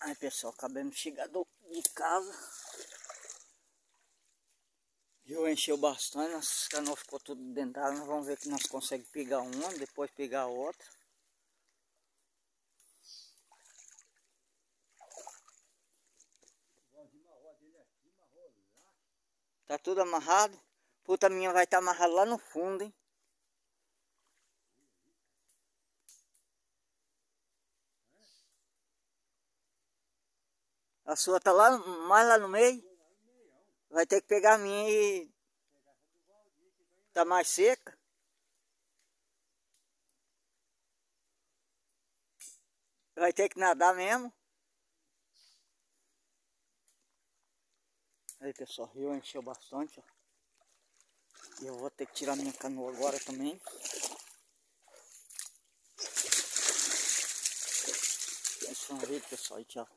Aí pessoal, acabamos de chegar do, de casa. Rio encheu bastante, nossas canoas ficou tudo d'água. Nós vamos ver que nós conseguimos pegar uma, depois pegar outra. Tá tudo amarrado. Puta minha vai estar tá lá no fundo, hein? A sua tá lá, mais lá no meio. Vai ter que pegar a minha e... Tá mais seca. Vai ter que nadar mesmo. Aí pessoal, rio encheu bastante, ó. E eu vou ter que tirar minha canoa agora também. Esse foi um vídeo pessoal e tchau.